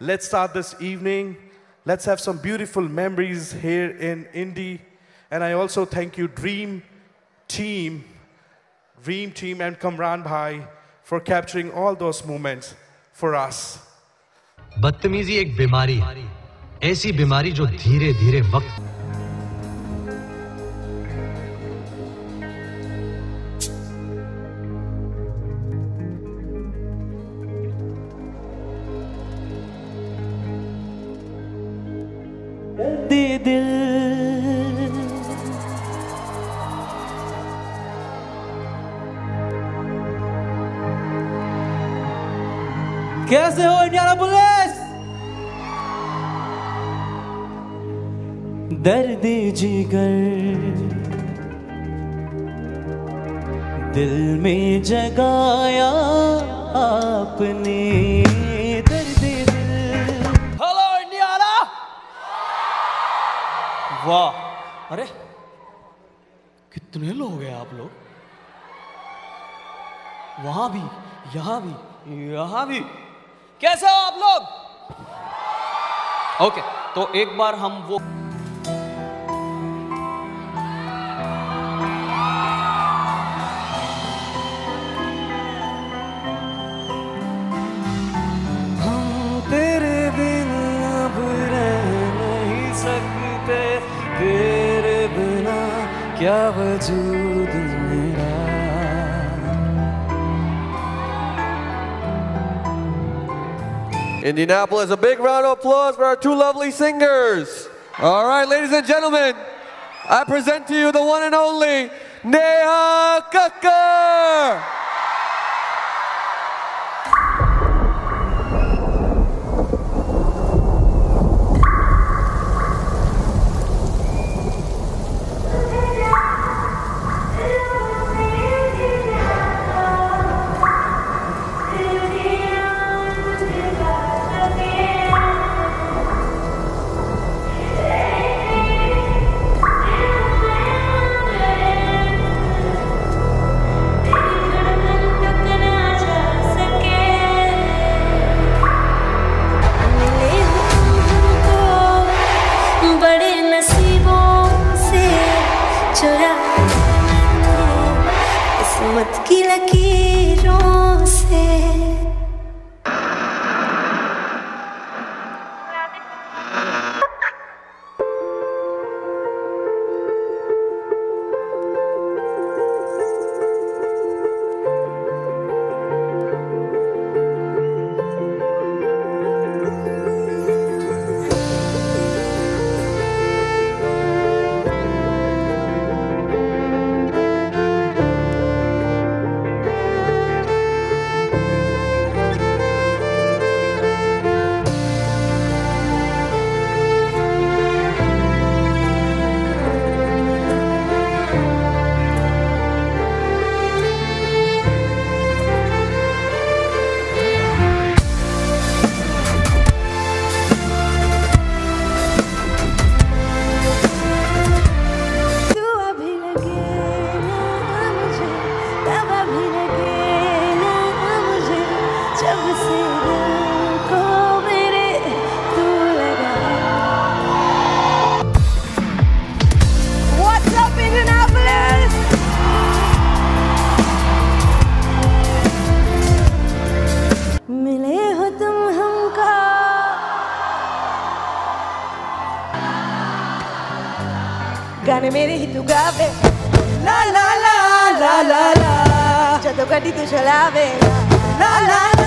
Let's start this evening. Let's have some beautiful memories here in Indy. And I also thank you, Dream Team, Dream Team and Kamran Bhai for capturing all those moments for us. बदतमीजी एक बीमारी है ऐसी बीमारी जो धीरे धीरे वक्त कैसे हो इंडियाना पुलिस दर्द जिगर। दिल में जगाया आपने दर्द दिल। हेलो इंडियाना वाह। अरे, कितने लोग हैं आप लोग? वहाँ भी, यहाँ भी यहाँ भी। कैसे हो आप लोग? ओके तो एक बार हम वो हम तेरे बिन अब नहीं सकते तेरे बिना क्या वजूद? Indianapolis, a big round of applause for our two lovely singers. All right, ladies and gentlemen, I present to you the one and only Neha Kakkar. जब से दिल को मेरे तू लगा What's up Indianapolis? मिले हो तुम हमको गाने मेरे ही तू गावे la la la la la la Yo toco a ti tu yo la vega La la la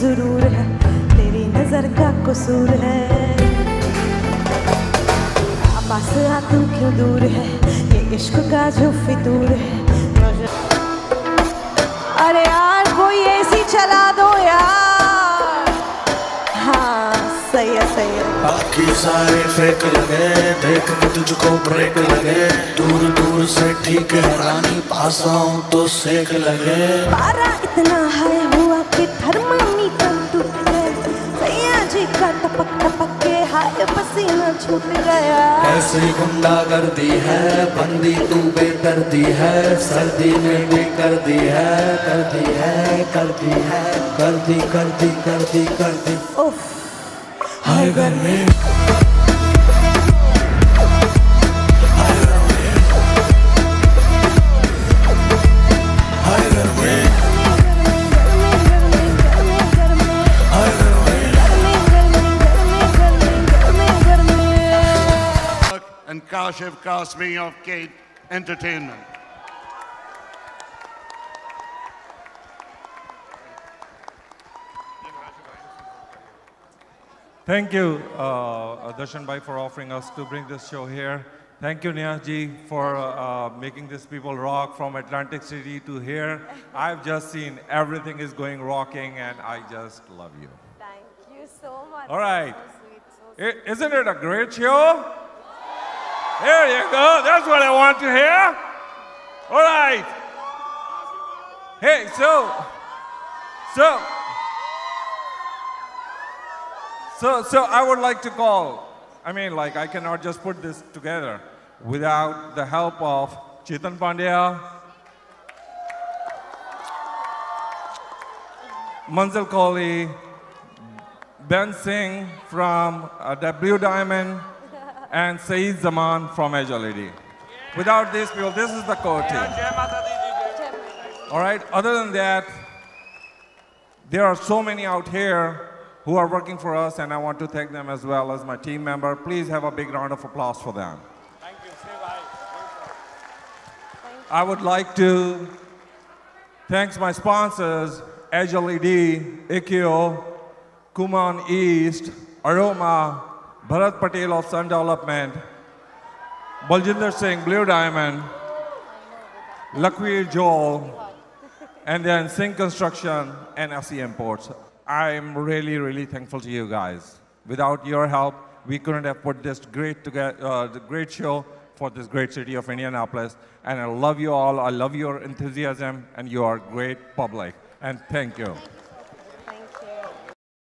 ज़रूर है तेरी नज़र का कसूर है। पास आ तू क्यों दूर है? ये इश्क का जो फितूर है। अरे यार कोई ऐसी चला दो यार। हाँ सही है सही है। बाकी सारे फेक लगे देख के तुझको ब्रेक लगे। दूर दूर से ठीक है रानी पास आऊँ तो सेक लगे। पारा इतना हाई हुआ कि थर्मामीटर टूट गए सैया जी का टपक टपक के हाय पसीना छूट गया। ऐसी गुंडा कर दी है बंदी तू बेदर्दी है सर्दी में भी कर दी है कर दी है कर दी है कर दी कर दी कर दी कर दी। ओह हाय गर्मी। And Kashif Kasmi of Gate Entertainment. Thank you, uh, Darshan Bhai, for offering us to bring this show here. Thank you, Neha ji, for uh, making these people rock from Atlantic City to here. I've just seen everything is going rocking, and I just love you. Thank you so much. All right. So sweet, so sweet. Isn't it a great show? There you go. That's what I want to hear. All right. Hey, so, so, so, so I would like to call. I mean, like, I cannot just put this together without the help of Chetan Pandya, Manzil Kohli, Ben Singh from uh, W Diamond, and Saeed Zaman from Edge LED. Without these people, this is the core team. All right, other than that, there are so many out here who are working for us, and I want to thank them as well as my team member. Please have a big round of applause for them. Thank you. Say bye. I would like to thank my sponsors, Edge LED, Ikeo, Kuman East, Aroma, Bharat Patel of Sun Development, Baljinder Singh, Blue Diamond, Lakwir Joel, and then Singh Construction and SE Imports. I'm really, really thankful to you guys. Without your help, we couldn't have put this great, together, uh, great show for this great city of Indianapolis. And I love you all. I love your enthusiasm, and you are great public. And thank you.